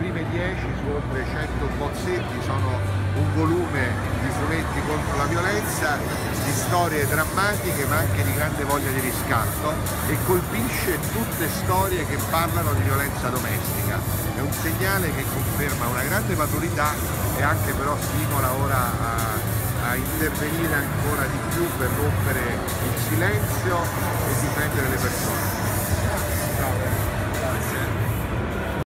prime 10 su oltre 100 bozzetti, sono un volume di fumetti contro la violenza, di storie drammatiche ma anche di grande voglia di riscatto e colpisce tutte storie che parlano di violenza domestica. È un segnale che conferma una grande maturità e anche però stimola ora a, a intervenire ancora di più per rompere il silenzio e difendere.